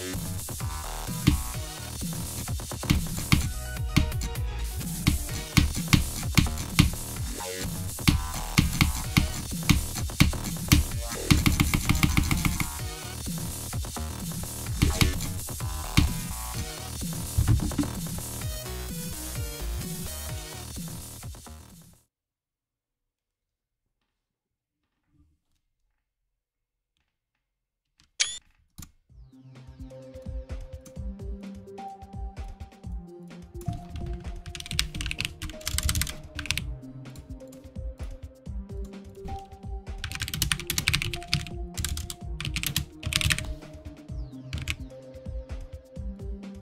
Bye.